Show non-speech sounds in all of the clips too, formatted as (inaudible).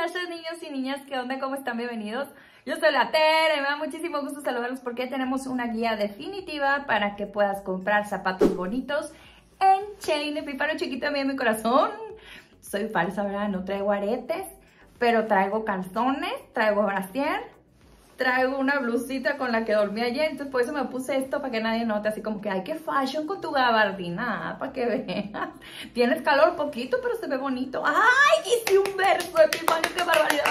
muchachos, niños y niñas, ¿qué onda? ¿Cómo están? Bienvenidos. Yo soy la Tere, me da muchísimo gusto saludarlos porque tenemos una guía definitiva para que puedas comprar zapatos bonitos en Chain. Mi paro chiquito a mí en mi corazón. Soy falsa, ¿verdad? No traigo aretes, pero traigo calzones, traigo brasier, traigo una blusita con la que dormí ayer, entonces por eso me puse esto para que nadie note, así como que, ay, qué fashion con tu gabardina, para que (laughs) veas. Tienes calor poquito, pero se ve bonito. Ay, hice un verso, Epifanio, qué barbaridad,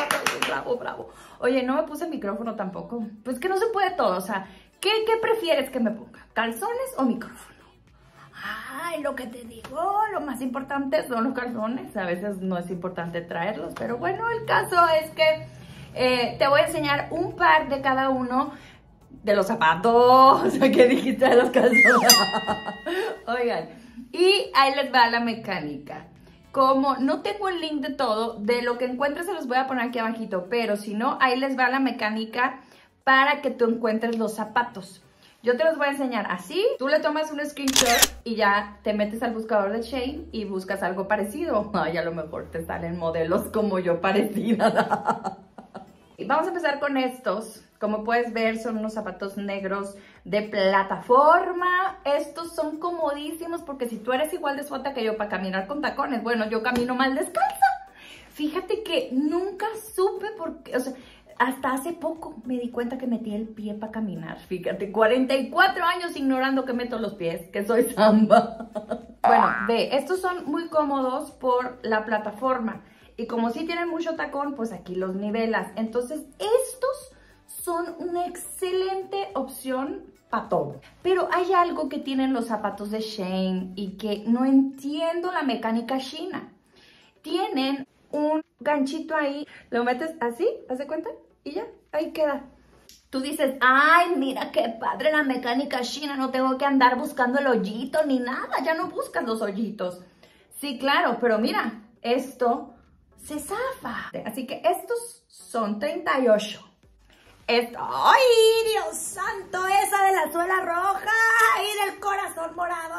bravo, bravo. Oye, no me puse micrófono tampoco, pues que no se puede todo, o sea, ¿qué, qué prefieres que me ponga? ¿Calzones o micrófono? Ay, lo que te digo, lo más importante son los calzones, a veces no es importante traerlos, pero bueno, el caso es que eh, te voy a enseñar un par de cada uno de los zapatos (laughs) que dijiste de los calzones. (laughs) Oigan, y ahí les va la mecánica. Como no tengo el link de todo, de lo que encuentres se los voy a poner aquí abajito, pero si no, ahí les va la mecánica para que tú encuentres los zapatos. Yo te los voy a enseñar así, tú le tomas un screenshot y ya te metes al buscador de Shane y buscas algo parecido. (laughs) Ay, a lo mejor te salen modelos como yo parecida. Vamos a empezar con estos. Como puedes ver, son unos zapatos negros de plataforma. Estos son comodísimos porque si tú eres igual de suata que yo para caminar con tacones, bueno, yo camino mal descalza. Fíjate que nunca supe por qué, o sea, hasta hace poco me di cuenta que metí el pie para caminar. Fíjate, 44 años ignorando que meto los pies, que soy samba. (laughs) bueno, ve, estos son muy cómodos por la plataforma. Y como sí tienen mucho tacón, pues aquí los nivelas. Entonces, estos son una excelente opción para todo. Pero hay algo que tienen los zapatos de Shane y que no entiendo la mecánica china. Tienen un ganchito ahí, lo metes así, ¿hace cuenta? Y ya, ahí queda. Tú dices, ay, mira qué padre la mecánica china, no tengo que andar buscando el hoyito ni nada, ya no buscas los hoyitos. Sí, claro, pero mira, esto se zafa. Así que estos son 38. Esto, ¡Ay, Dios santo! Esa de la suela roja y del corazón morado.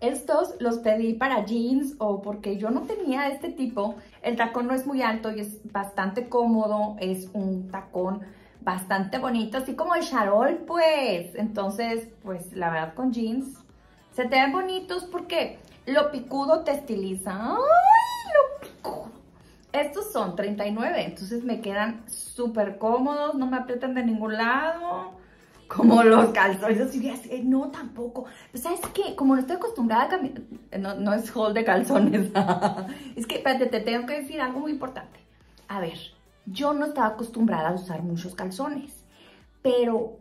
Estos los pedí para jeans o porque yo no tenía este tipo. El tacón no es muy alto y es bastante cómodo. Es un tacón bastante bonito, así como el charol, pues. Entonces, pues la verdad con jeans se te ven bonitos porque lo picudo te estiliza. ¡Ay! Estos son 39, entonces me quedan súper cómodos, no me aprietan de ningún lado. Como los calzones, así, no, tampoco. Pues, ¿Sabes qué? Como no estoy acostumbrada a caminar, no, no es hall de calzones. (laughs) es que, espérate, te tengo que decir algo muy importante. A ver, yo no estaba acostumbrada a usar muchos calzones, pero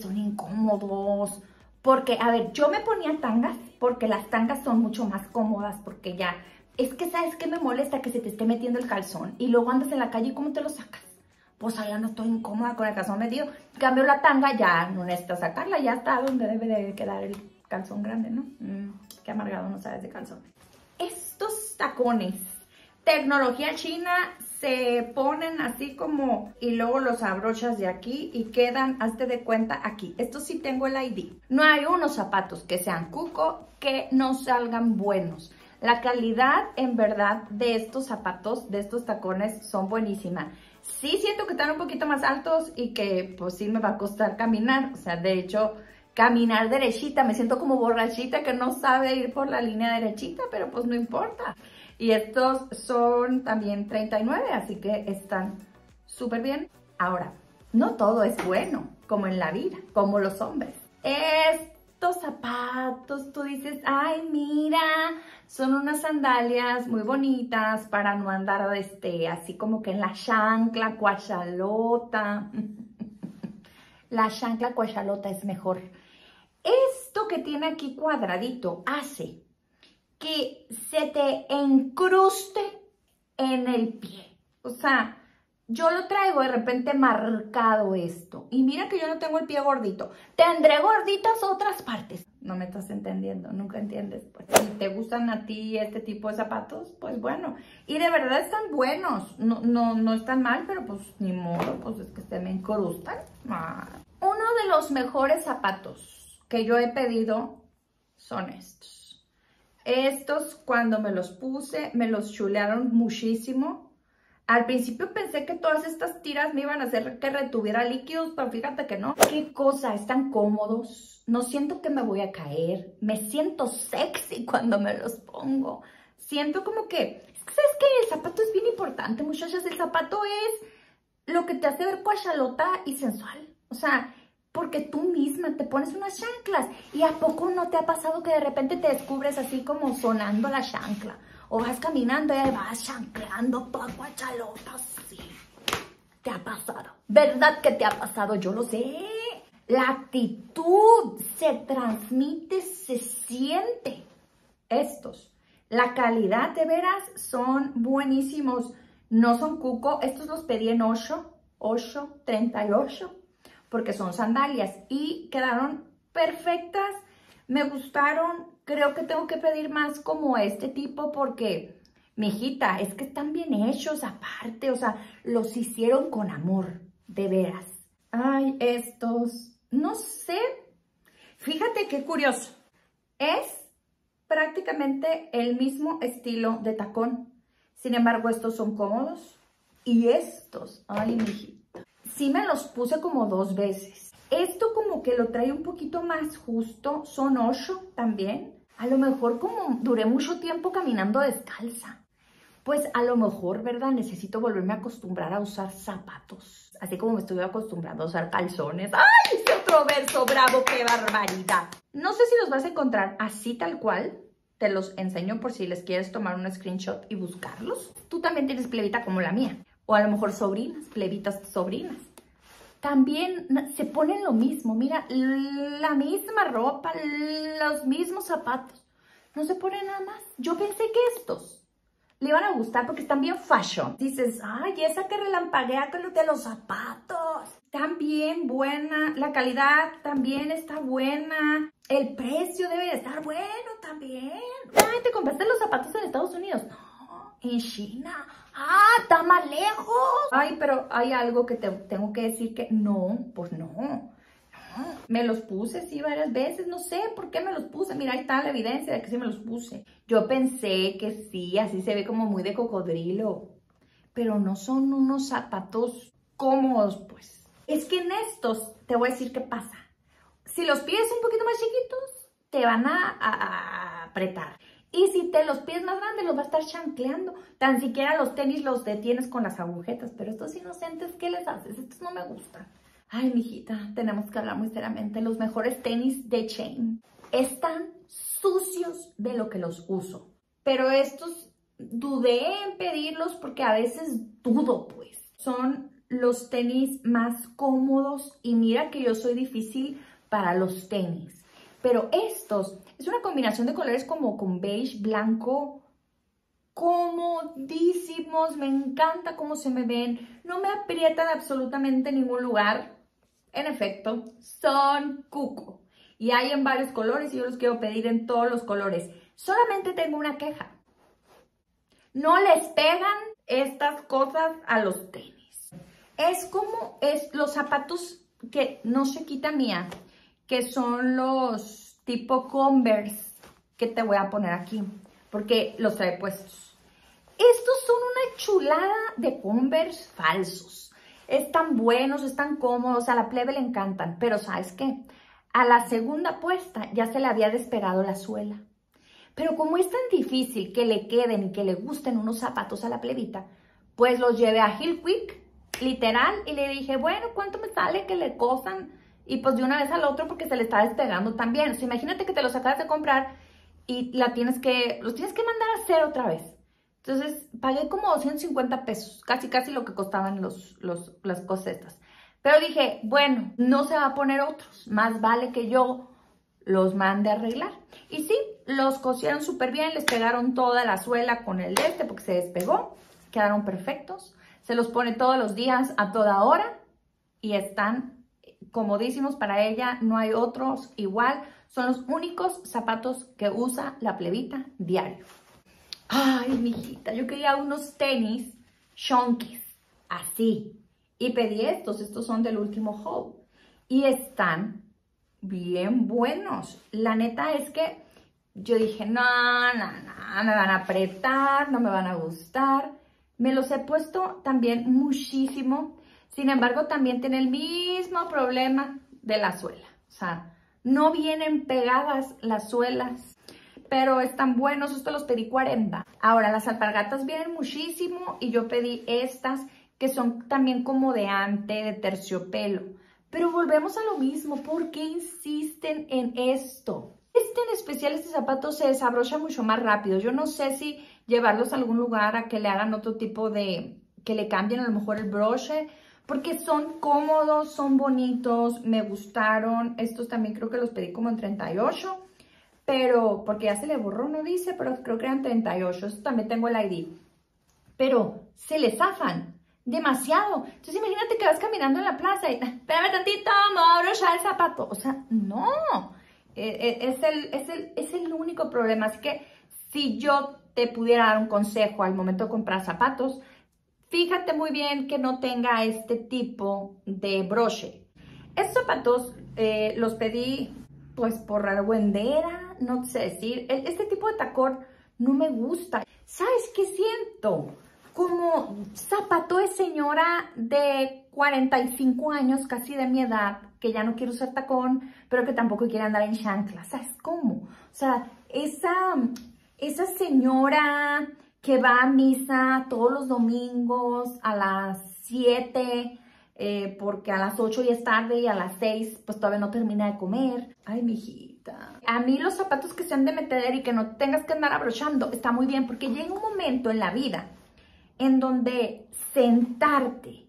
son incómodos. Porque, a ver, yo me ponía tangas porque las tangas son mucho más cómodas porque ya es que ¿sabes qué me molesta? Que se te esté metiendo el calzón y luego andas en la calle y ¿cómo te lo sacas? Pues allá no estoy incómoda con el calzón medio. Cambio la tanga, ya no necesitas sacarla, ya está donde debe de quedar el calzón grande, ¿no? Mm, qué amargado no sabes de calzón. Estos tacones, tecnología china, se ponen así como y luego los abrochas de aquí y quedan, hazte de cuenta, aquí. Esto sí tengo el ID. No hay unos zapatos que sean cuco que no salgan buenos. La calidad en verdad de estos zapatos, de estos tacones son buenísimas. Sí siento que están un poquito más altos y que pues sí me va a costar caminar. O sea, de hecho, caminar derechita. Me siento como borrachita que no sabe ir por la línea derechita, pero pues no importa. Y estos son también 39, así que están súper bien. Ahora, no todo es bueno, como en la vida, como los hombres. Estos zapatos, tú dices, ay, mira, son unas sandalias muy bonitas para no andar este, así como que en la chancla cuachalota. (laughs) la chancla cuachalota es mejor. Esto que tiene aquí cuadradito hace que se te encruste en el pie. O sea, yo lo traigo de repente marcado esto. Y mira que yo no tengo el pie gordito. Tendré gorditas otras partes. No me estás entendiendo, nunca entiendes. Pues, si te gustan a ti este tipo de zapatos, pues bueno. Y de verdad están buenos. No, no, no están mal, pero pues ni modo, pues es que se me incrustan. Uno de los mejores zapatos que yo he pedido son estos. Estos cuando me los puse, me los chulearon muchísimo Al principio pensé que todas estas tiras me iban a hacer que retuviera líquidos, pero fíjate que no. Qué cosa, están cómodos. No siento que me voy a caer. Me siento sexy (laughs) cuando me los pongo. Siento como que, ¿sabes qué? El zapato es bien importante, muchachas. El zapato es lo que te hace ver cuachalota y sensual. O sea, porque tú misma te pones unas chanclas. ¿Y a poco no te ha pasado que de repente te descubres así como sonando la chancla? O vas caminando y vas chancleando toda guachalota sí. ¿Te ha pasado? ¿Verdad que te ha pasado? Yo lo sé. La actitud se transmite, se siente. Estos, la calidad de veras son buenísimos. No son cuco, estos los pedí en 8, 8, 38, porque son sandalias y quedaron perfectas, me gustaron, creo que tengo que pedir más como este tipo porque, mijita, es que están bien hechos aparte, o sea, los hicieron con amor, de veras. Ay, estos, no sé, fíjate qué curioso, es prácticamente el mismo estilo de tacón, sin embargo estos son cómodos y estos, ay, mijita, sí me los puse como dos veces. Esto como que lo trae un poquito más justo, son ocho también. A lo mejor como duré mucho tiempo caminando descalza, pues a lo mejor, ¿verdad? Necesito volverme a acostumbrar a usar zapatos, así como me estoy acostumbrando a usar calzones. ¡Ay, ese otro verso bravo, qué barbaridad! No sé si los vas a encontrar así tal cual, te los enseño por si les quieres tomar un screenshot y buscarlos. Tú también tienes plebita como la mía, o a lo mejor sobrinas, plebitas sobrinas también se ponen lo mismo. Mira, la misma ropa, los mismos zapatos. No se ponen nada más. Yo pensé que estos le iban a gustar porque están bien fashion. Dices, ay, esa que relampaguea con los de los zapatos. También buena. La calidad también está buena. El precio debe de estar bueno también. Ay, ¿te compraste los zapatos en Estados Unidos? No, en China. ¡Ah, está más lejos! Ay, pero hay algo que te tengo que decir que no, pues no. Me los puse, sí, varias veces. No sé por qué me los puse. Mira, ahí está la evidencia de que sí me los puse. Yo pensé que sí, así se ve como muy de cocodrilo. Pero no son unos zapatos cómodos, pues. Es que en estos, te voy a decir qué pasa. Si los pies un poquito más chiquitos, te van a apretar. Y si te los pies más grandes, los va a estar chancleando. Tan siquiera los tenis los detienes con las agujetas. Pero estos inocentes, ¿qué les haces? Estos no me gustan. Ay, mijita, tenemos que hablar muy seriamente. Los mejores tenis de Chain están sucios de lo que los uso. Pero estos dudé en pedirlos porque a veces dudo, pues. Son los tenis más cómodos y mira que yo soy difícil para los tenis. Pero estos es una combinación de colores como con beige, blanco, comodísimos. Me encanta cómo se me ven. No me aprietan absolutamente en ningún lugar. En efecto, son cuco. Y hay en varios colores y yo los quiero pedir en todos los colores. Solamente tengo una queja. No les pegan estas cosas a los tenis. Es como es los zapatos que no se quita mía que son los tipo Converse que te voy a poner aquí, porque los trae puestos. Estos son una chulada de Converse falsos. Están buenos, están cómodos, a la plebe le encantan, pero ¿sabes qué? A la segunda puesta ya se le había despegado la suela. Pero como es tan difícil que le queden y que le gusten unos zapatos a la plebita, pues los llevé a Hill Quick, literal, y le dije, bueno, ¿cuánto me sale que le cosan y pues de una vez al otro porque se le está despegando también. O sea, imagínate que te los acabas de comprar y la tienes que, los tienes que mandar a hacer otra vez. Entonces, pagué como 250 pesos, casi casi lo que costaban los, los, las cosas Pero dije, bueno, no se va a poner otros, más vale que yo los mande a arreglar. Y sí, los cosieron súper bien, les pegaron toda la suela con el de este porque se despegó, quedaron perfectos. Se los pone todos los días a toda hora y están comodísimos para ella, no hay otros igual. Son los únicos zapatos que usa la plebita diario. Ay, mijita, yo quería unos tenis shonkis, así. Y pedí estos, estos son del último haul. Y están bien buenos. La neta es que yo dije, no, no, no, me van a apretar, no me van a gustar. Me los he puesto también muchísimo. Sin embargo, también tiene el mismo problema de la suela. O sea, no vienen pegadas las suelas, pero están buenos. Estos los pedí 40. Ahora, las alpargatas vienen muchísimo y yo pedí estas que son también como de ante, de terciopelo. Pero volvemos a lo mismo. ¿Por qué insisten en esto? Este en especial, este zapato se desabrocha mucho más rápido. Yo no sé si llevarlos a algún lugar a que le hagan otro tipo de, que le cambien a lo mejor el broche, porque son cómodos, son bonitos, me gustaron. Estos también creo que los pedí como en 38, pero, porque ya se le borró, no dice, pero creo que eran 38. Estos también tengo el ID. Pero se le zafan demasiado. Entonces imagínate que vas caminando en la plaza y, espérame tantito, me voy a abrochar el zapato. O sea, no. E, e, es el, es, el, es el único problema. Así que si yo te pudiera dar un consejo al momento de comprar zapatos, fíjate muy bien que no tenga este tipo de broche. Estos zapatos eh, los pedí pues por argüendera, no sé decir. Este tipo de tacón no me gusta. ¿Sabes qué siento? Como zapato de señora de 45 años, casi de mi edad, que ya no quiere usar tacón, pero que tampoco quiere andar en chanclas. ¿Sabes cómo? O sea, esa, esa señora que va a misa todos los domingos a las 7, eh, porque a las 8 ya es tarde y a las 6 pues todavía no termina de comer. Ay, mijita. A mí los zapatos que sean de meter y que no tengas que andar abrochando está muy bien porque llega un momento en la vida en donde sentarte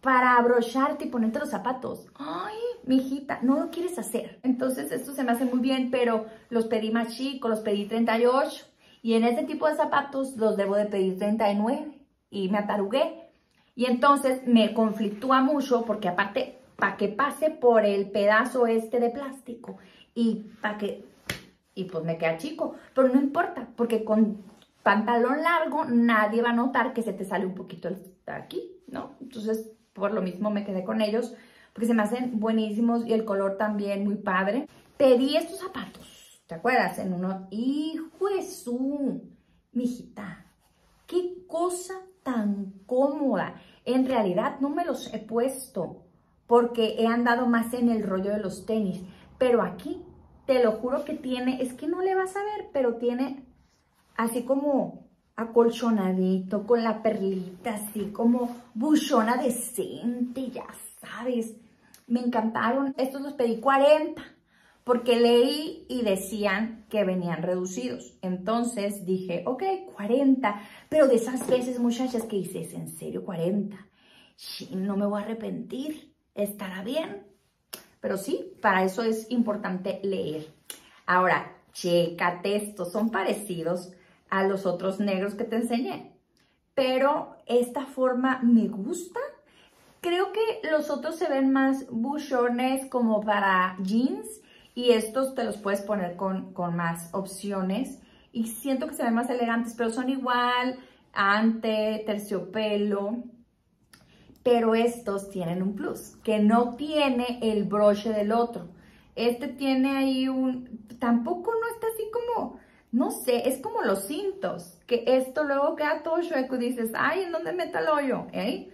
para abrocharte y ponerte los zapatos. Ay, mi hijita, no lo quieres hacer. Entonces, esto se me hace muy bien, pero los pedí más chicos, los pedí 38. Y en este tipo de zapatos los debo de pedir 39. Y me atarugué. Y entonces me conflictúa mucho porque aparte, para que pase por el pedazo este de plástico y para que... Y pues me queda chico. Pero no importa, porque con pantalón largo nadie va a notar que se te sale un poquito aquí, ¿no? Entonces, por lo mismo me quedé con ellos, porque se me hacen buenísimos y el color también muy padre. Pedí estos zapatos, ¿te acuerdas? En uno, hijo su, mijita, qué cosa tan cómoda. En realidad no me los he puesto porque he andado más en el rollo de los tenis, pero aquí te lo juro que tiene, es que no le vas a ver, pero tiene así como acolchonadito, con la perlita así como buchona decente, ya sabes. Me encantaron. Estos los pedí 40 porque leí y decían que venían reducidos. Entonces dije, ok, 40. Pero de esas veces, muchachas, que dices, ¿en serio 40? Sí, no me voy a arrepentir. ¿Estará bien? Pero sí, para eso es importante leer. Ahora, chécate, estos son parecidos a los otros negros que te enseñé. Pero esta forma me gusta. Creo que los otros se ven más buchones como para jeans y estos te los puedes poner con, con más opciones y siento que se ven más elegantes, pero son igual, ante, terciopelo, pero estos tienen un plus, que no tiene el broche del otro. Este tiene ahí un, tampoco no está así como no sé, es como los cintos, que esto luego queda todo chueco y dices, ay, ¿en dónde meto el hoyo? ¿Eh?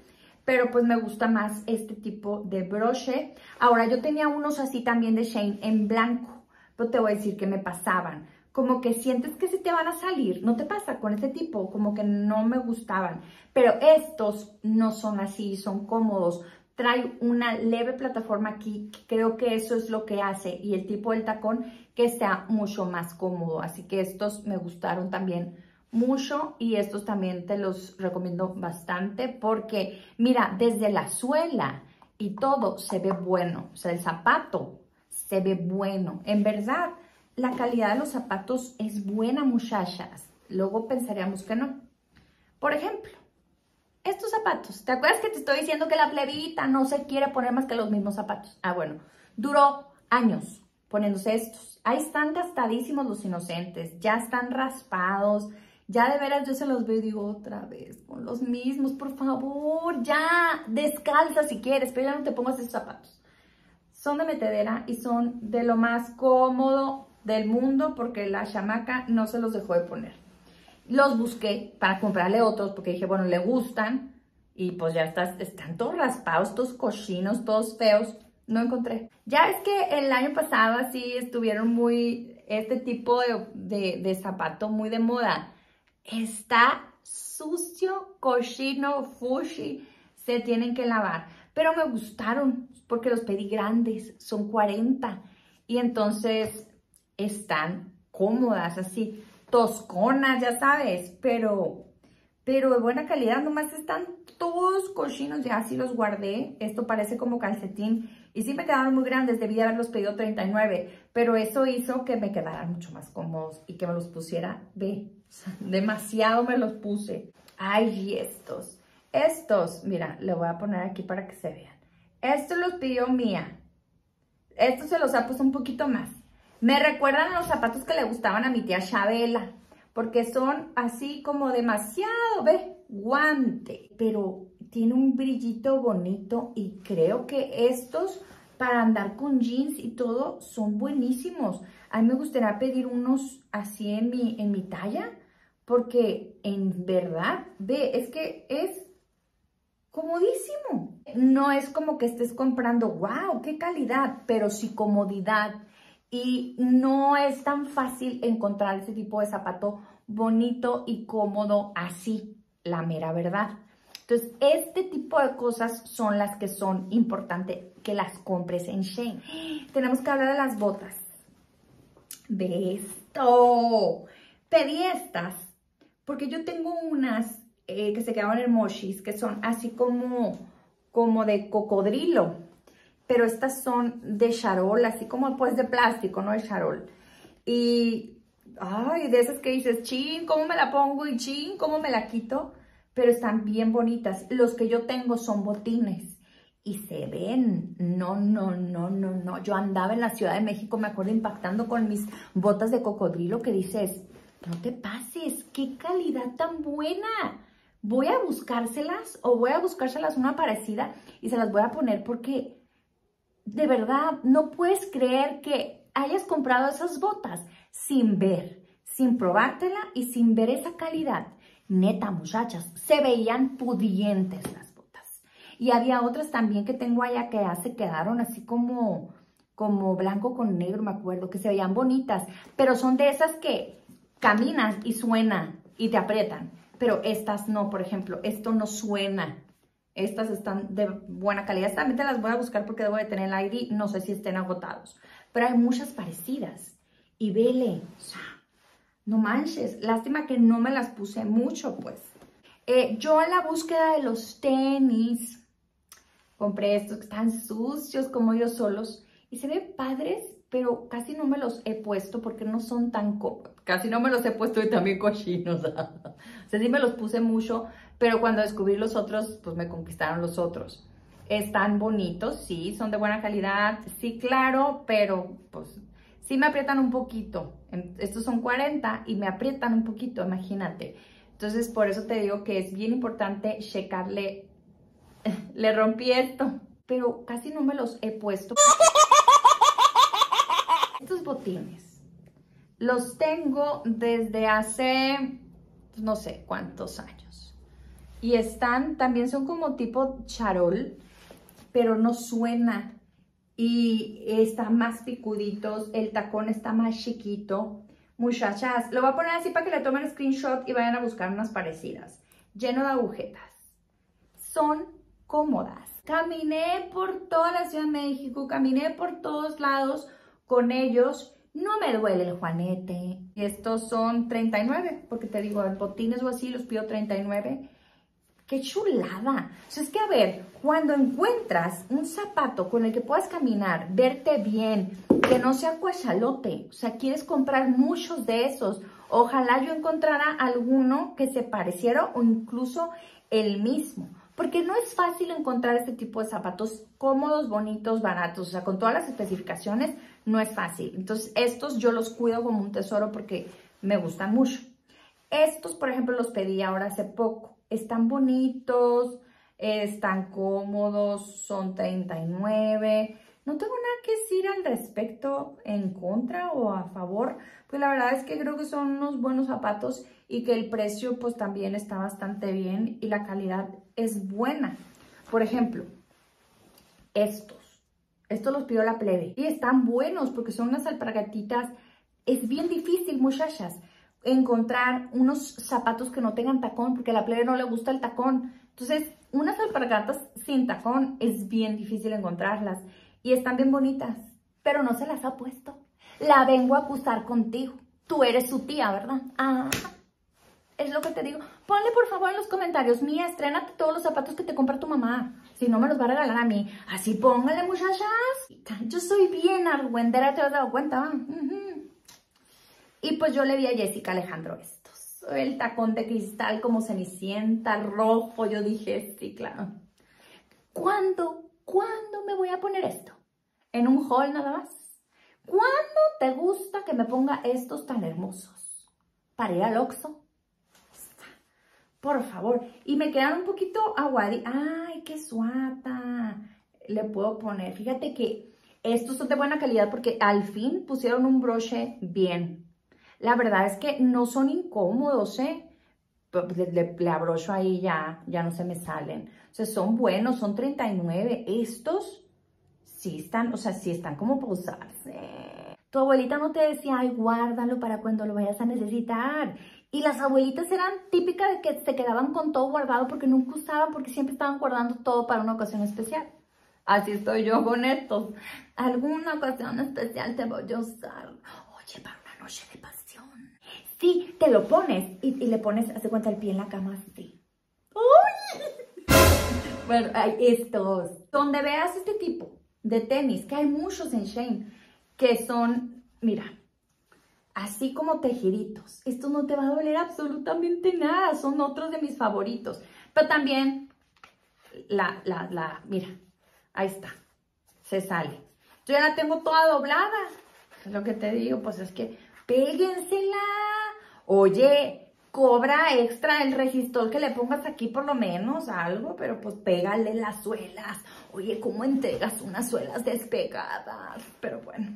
Pero pues me gusta más este tipo de broche. Ahora, yo tenía unos así también de Shane en blanco, pero te voy a decir que me pasaban. Como que sientes que se te van a salir, ¿no te pasa con este tipo? Como que no me gustaban. Pero estos no son así, son cómodos trae una leve plataforma aquí, creo que eso es lo que hace y el tipo del tacón que sea mucho más cómodo, así que estos me gustaron también mucho y estos también te los recomiendo bastante porque mira, desde la suela y todo se ve bueno, o sea, el zapato se ve bueno, en verdad la calidad de los zapatos es buena muchachas, luego pensaríamos que no. Por ejemplo, estos zapatos. ¿Te acuerdas que te estoy diciendo que la plebita no se quiere poner más que los mismos zapatos? Ah, bueno, duró años poniéndose estos. Ahí están gastadísimos los inocentes, ya están raspados, ya de veras yo se los veo otra vez, con los mismos, por favor, ya, descalza si quieres, pero ya no te pongas esos zapatos. Son de metedera y son de lo más cómodo del mundo porque la chamaca no se los dejó de poner. Los busqué para comprarle otros porque dije, bueno, le gustan y pues ya estás, están todos raspados, todos cochinos, todos feos. No encontré. Ya es que el año pasado así estuvieron muy, este tipo de, de zapato muy de moda. Está sucio, cochino, fushi, se tienen que lavar. Pero me gustaron porque los pedí grandes, son 40. Y entonces están cómodas, así, tosconas, ya sabes, pero, pero de buena calidad, nomás están todos cochinos, ya así los guardé. Esto parece como calcetín y sí me quedaron muy grandes, debí haberlos pedido 39, pero eso hizo que me quedaran mucho más cómodos y que me los pusiera, ve, demasiado me los puse. Ay, estos, estos, mira, le voy a poner aquí para que se vean. Estos los pidió Mía. Estos se los ha puesto un poquito más. Me recuerdan a los zapatos que le gustaban a mi tía Chabela, porque son así como demasiado, ve, guante, pero tiene un brillito bonito y creo que estos para andar con jeans y todo son buenísimos. A mí me gustaría pedir unos así en mi, en mi talla porque en verdad, ve, es que es comodísimo. No es como que estés comprando, wow, qué calidad, pero sí comodidad. Y no es tan fácil encontrar ese tipo de zapato bonito y cómodo así, la mera verdad. Entonces, este tipo de cosas son las que son importantes que las compres en Shane. (gasps) Tenemos que hablar de las botas. De esto. Pedí estas porque yo tengo unas eh, que se quedaron en mochis que son así como, como de cocodrilo. Pero estas son de charol, así como pues de plástico, no de charol. Y, ay, de esas que dices, chin, ¿cómo me la pongo? Y chin, ¿cómo me la quito? Pero están bien bonitas. Los que yo tengo son botines y se ven. No, no, no, no, no. Yo andaba en la Ciudad de México, me acuerdo, impactando con mis botas de cocodrilo que dices, no te pases, qué calidad tan buena. Voy a buscárselas o voy a buscárselas una parecida y se las voy a poner porque de verdad no puedes creer que hayas comprado esas botas sin ver, sin probártela y sin ver esa calidad. Neta, muchachas, se veían pudientes las botas. Y había otras también que tengo allá que ya se quedaron así como, como blanco con negro, me acuerdo, que se veían bonitas. Pero son de esas que caminas y suena y te aprietan. Pero estas no, por ejemplo, esto no suena. Estas están de buena calidad. También te las voy a buscar porque debo de tener el ID. No sé si estén agotados. Pero hay muchas parecidas. Y vele, o sea, no manches, lástima que no me las puse mucho, pues. Eh, yo en la búsqueda de los tenis, compré estos que están sucios como yo solos y se ven padres, pero casi no me los he puesto porque no son tan... Casi no me los he puesto y también cochinos. (laughs) o sea, sí me los puse mucho, pero cuando descubrí los otros, pues me conquistaron los otros. Están bonitos, sí, son de buena calidad, sí, claro, pero pues sí me aprietan un poquito. Estos son 40 y me aprietan un poquito, imagínate. Entonces, por eso te digo que es bien importante checarle. (laughs) Le rompí esto, pero casi no me los he puesto. Estos botines los tengo desde hace no sé cuántos años. Y están, también son como tipo charol, pero no suena y están más picuditos, el tacón está más chiquito. Muchachas, lo voy a poner así para que le tomen screenshot y vayan a buscar unas parecidas. Lleno de agujetas. Son cómodas. Caminé por toda la Ciudad de México, caminé por todos lados con ellos. No me duele el juanete. Estos son 39, porque te digo, botines o así los pido 39 ¡Qué chulada! O sea, es que a ver, cuando encuentras un zapato con el que puedas caminar, verte bien, que no sea cuachalote, o sea, quieres comprar muchos de esos, ojalá yo encontrara alguno que se pareciera o incluso el mismo. Porque no es fácil encontrar este tipo de zapatos cómodos, bonitos, baratos. O sea, con todas las especificaciones no es fácil. Entonces, estos yo los cuido como un tesoro porque me gustan mucho. Estos, por ejemplo, los pedí ahora hace poco están bonitos, están cómodos, son 39. No tengo nada que decir al respecto en contra o a favor, pues la verdad es que creo que son unos buenos zapatos y que el precio pues también está bastante bien y la calidad es buena. Por ejemplo, estos. Estos los pidió la plebe y están buenos porque son unas alpargatitas. Es bien difícil, muchachas, encontrar unos zapatos que no tengan tacón porque a la plebe no le gusta el tacón. Entonces, unas alpargatas sin tacón es bien difícil encontrarlas y están bien bonitas, pero no se las ha puesto. La vengo a acusar contigo. Tú eres su tía, ¿verdad? Ah, es lo que te digo. Ponle por favor en los comentarios, mía, estrénate todos los zapatos que te compra tu mamá. Si no, me los va a regalar a mí. Así póngale, muchachas. Yo soy bien argüendera, ¿te has dado cuenta? Y pues yo le vi a Jessica Alejandro estos. El tacón de cristal como cenicienta, rojo. Yo dije, sí, claro. ¿Cuándo, cuándo me voy a poner esto? ¿En un haul nada más? ¿Cuándo te gusta que me ponga estos tan hermosos? ¿Para ir al Oxxo? Por favor. Y me quedan un poquito aguaditos. ¡Ay, qué suata! Le puedo poner. Fíjate que estos son de buena calidad porque al fin pusieron un broche bien. La verdad es que no son incómodos, ¿eh? Le, le, abrocho ahí ya, ya no se me salen. O sea, son buenos, son 39. Estos sí están, o sea, sí están como para usarse. Tu abuelita no te decía, ay, guárdalo para cuando lo vayas a necesitar. Y las abuelitas eran típicas de que se quedaban con todo guardado porque nunca usaban, porque siempre estaban guardando todo para una ocasión especial. Así estoy yo con estos. Alguna ocasión especial te voy a usar. Oye, para una noche de. Sí, te lo pones y, le pones, hace cuenta, el pie en la cama así. ¡Uy! bueno, hay estos. Donde veas este tipo de tenis, que hay muchos en Shane, que son, mira, así como tejiditos. Esto no te va a doler absolutamente nada, son otros de mis favoritos. Pero también, la, la, la, mira, ahí está, se sale. Yo ya la tengo toda doblada. Es lo que te digo, pues es que péguensela. Oye, cobra extra el registro que le pongas aquí por lo menos algo, pero pues pégale las suelas. Oye, ¿cómo entregas unas suelas despegadas? Pero bueno.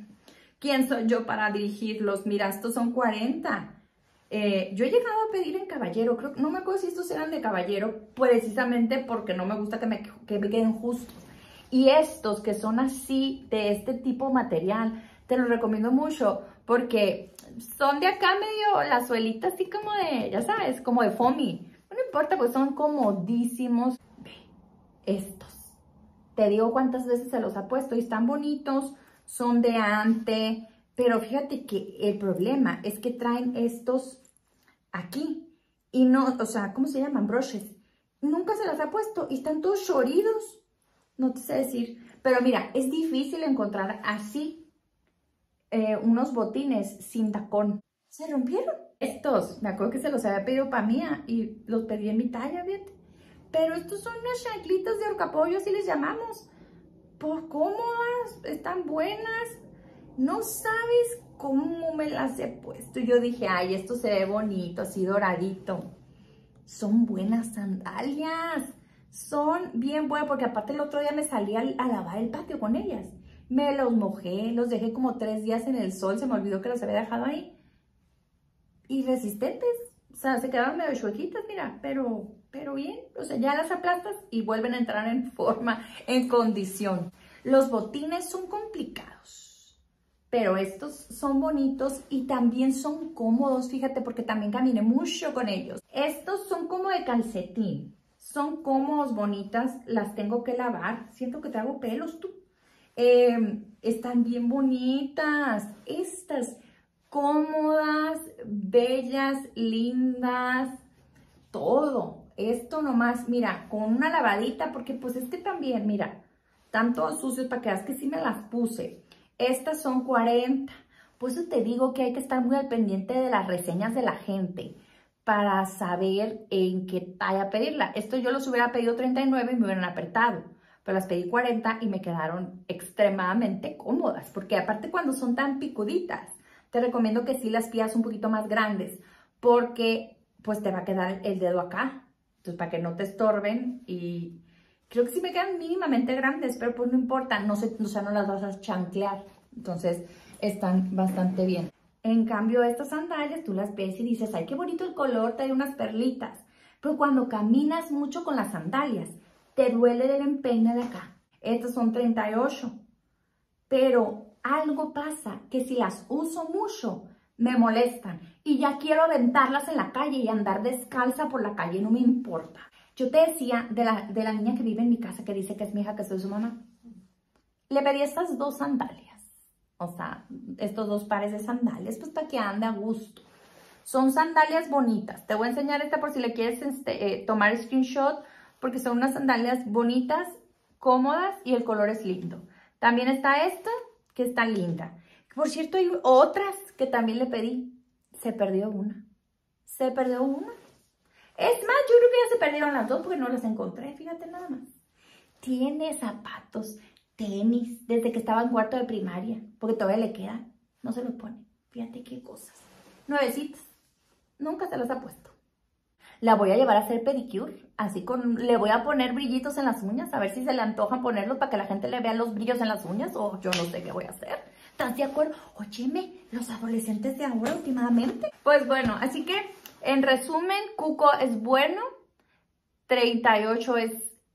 ¿Quién soy yo para dirigirlos? Mira, estos son 40. Eh, yo he llegado a pedir en caballero, creo, no me acuerdo si estos eran de caballero, precisamente porque no me gusta que me, que me queden justos. Y estos que son así, de este tipo material, te los recomiendo mucho porque son de acá medio, la suelita así como de, ya sabes, como de foamy. No importa, pues son comodísimos. Ve, estos. Te digo cuántas veces se los ha puesto y están bonitos son de ante, pero fíjate que el problema es que traen estos aquí y no, o sea, ¿cómo se llaman? Brushes. Nunca se las ha puesto y están todos choridos. No te sé decir. Pero mira, es difícil encontrar así eh, unos botines sin tacón. Se rompieron. Estos, me acuerdo que se los había pedido para mía y los pedí en mi talla. Pero estos son unas chanclitas de orcapollo, así les llamamos por cómodas, están buenas. No sabes cómo me las he puesto. Yo dije, ay, esto se ve bonito, así doradito. Son buenas sandalias. Son bien buenas, porque aparte el otro día me salí a, lavar el patio con ellas. Me los mojé, los dejé como tres días en el sol, se me olvidó que los había dejado ahí. Y resistentes, o sea, se quedaron medio chuequitas, mira, pero pero bien, o sea, ya las aplastas y vuelven a entrar en (laughs) forma, en condición. Los botines son complicados, pero estos son bonitos y también son cómodos, fíjate, porque también caminé mucho con ellos. Estos son como de calcetín, son cómodos, bonitas, las tengo que lavar. Siento que traigo pelos tú. Em, están bien bonitas, estas cómodas, bellas, lindas, todo esto nomás, mira, con una lavadita, porque pues es que también, mira, tanto sucios para que veas que sí me las puse. Estas son 40. Por eso te digo que hay que estar muy al pendiente de las reseñas de la gente para saber en qué talla pedirla. Esto yo los hubiera pedido 39 y me hubieran apretado, pero las pedí 40 y me quedaron extremadamente cómodas, porque aparte cuando son tan picuditas, te recomiendo que sí las pidas un poquito más grandes, porque pues te va a quedar el dedo acá entonces, para que no te estorben y creo que sí me quedan mínimamente grandes, pero pues no importa, no, se, o sea, no las vas a chanclear. Entonces, están bastante bien. En cambio, estas sandalias tú las ves y dices, ay, qué bonito el color, trae unas perlitas. Pero cuando caminas mucho con las sandalias, te duele el empeine de acá. Estas son 38. Pero algo pasa que si las uso mucho, me molestan. Y ya quiero aventarlas en la calle y andar descalza por la calle, no me importa. Yo te decía de la, de la niña que vive en mi casa, que dice que es mi hija, que soy su mamá. Le pedí estas dos sandalias. O sea, estos dos pares de sandalias, pues para que ande a gusto. Son sandalias bonitas. Te voy a enseñar esta por si le quieres este, eh, tomar screenshot, porque son unas sandalias bonitas, cómodas y el color es lindo. También está esta, que está linda. Por cierto, hay otras que también le pedí. Se perdió una. Se perdió una. Es más, yo creo que ya se perdieron las dos porque no las encontré. Fíjate nada más. Tiene zapatos, tenis, desde que estaba en cuarto de primaria. Porque todavía le quedan. No se los pone. Fíjate qué cosas. Nuevecitas. Nunca se las ha puesto. La voy a llevar a hacer pedicure. Así con, le voy a poner brillitos en las uñas. A ver si se le antojan ponerlos para que la gente le vea los brillos en las uñas. O yo no sé qué voy a hacer. ¿Estás de acuerdo? Óyeme, los adolescentes de ahora últimamente. Pues bueno, así que en resumen, Cuco es bueno. 38 es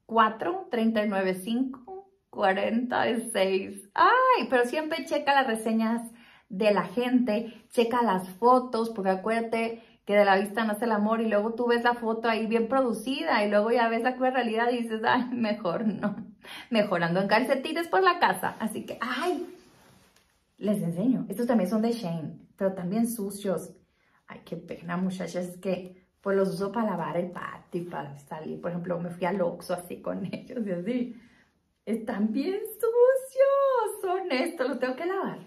4, 39 es 5, 40 es 6. Ay, pero siempre checa las reseñas de la gente, checa las fotos, porque acuérdate que de la vista nace el amor y luego tú ves la foto ahí bien producida y luego ya ves la cruel realidad y dices, ay, mejor no, mejorando en calcetines por la casa. Así que, ay, les enseño. Estos también son de Shane, pero también sucios. Ay, qué pena, muchachas, es que pues los uso para lavar el patio y para salir. Por ejemplo, me fui al Oxxo así con (laughs) ellos y así. Están bien sucios, son estos, los tengo que lavar.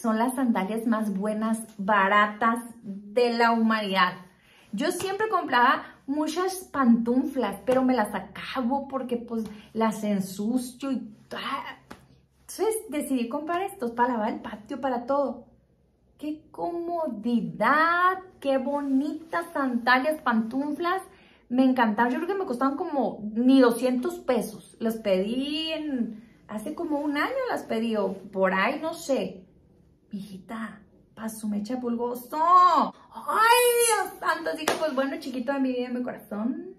Son las sandalias más buenas, baratas de la humanidad. Yo siempre compraba muchas pantuflas, pero me las acabo porque pues las ensucio y... Entonces decidí comprar estos para lavar el patio, para todo. ¡Qué comodidad! ¡Qué bonitas sandalias, pantuflas! Me encantaron. Yo creo que me costaban como ni 200 pesos. Las pedí en... Hace como un año las o por ahí, no sé. Hijita, paso mecha pulgoso. ¡Ay, Dios santo! Así que pues bueno, chiquito de mi vida, de mi corazón.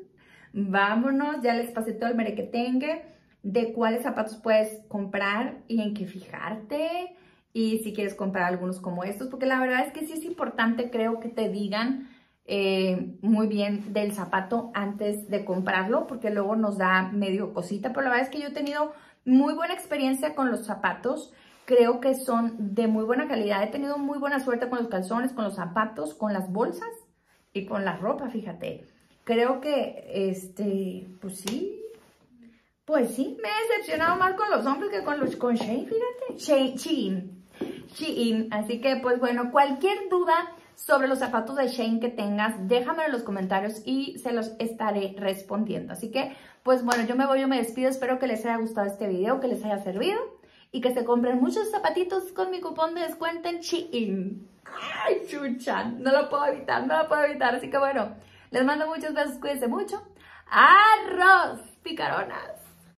Vámonos, ya les pasé todo el merequetengue de cuáles zapatos puedes comprar y en qué fijarte y si quieres comprar algunos como estos, porque la verdad es que sí es importante, creo que te digan eh, muy bien del zapato antes de comprarlo, porque luego nos da medio cosita, pero la verdad es que yo he tenido muy buena experiencia con los zapatos, creo que son de muy buena calidad, he tenido muy buena suerte con los calzones, con los zapatos, con las bolsas y con la ropa, fíjate. Creo que, este, pues sí, pues sí, me he decepcionado más con los hombres que con los con Shane, fíjate. Shane, Shein. Shein. Así que, pues bueno, cualquier duda sobre los zapatos de Shane que tengas, déjamelo en los comentarios y se los estaré respondiendo. Así que, pues bueno, yo me voy, yo me despido. Espero que les haya gustado este video, que les haya servido y que se compren muchos zapatitos con mi cupón de descuento en Shein. ¡Ay, chucha! No lo puedo evitar, no lo puedo evitar. Así que bueno, les mando muchos besos, cuídense mucho. ¡Arroz! Picaronas.